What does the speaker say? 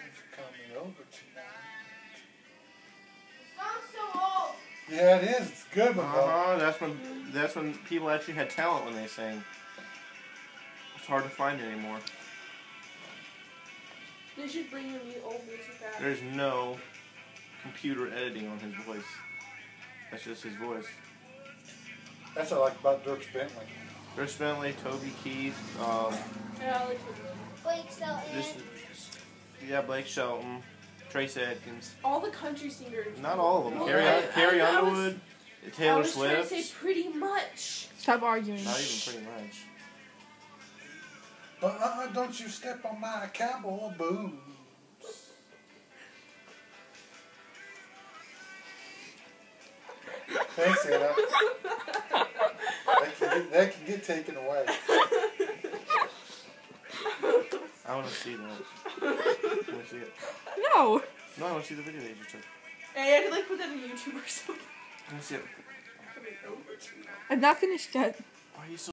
Friends are coming over tonight. song's so old. Yeah, it is. It's good one, uh-huh. That's when that's when people actually had talent when they sang. It's hard to find anymore. They should bring the old music back. There's no computer editing on his voice. That's just his voice. That's what I like about Dierks Bentley. Chris Bentley, Toby Keith, um, Yeah, I like. Blake Shelton. Just yeah, Blake Shelton, Trace Adkins. all the country singers. Not all of them. Well, Carrie, I- Carrie I- I was- Underwood, I Taylor was trying to Swift. say pretty much. Stop arguing. Not even pretty much. But uh, don't you step on my cowboy boots. Thanks, Anna. that, can get, that can get taken away. I want to see that. I want to see it. No. No, I want to see the video that you took. Hey, I could like put that on YouTube or something. I want to see it. I'm not finished yet. Why are you so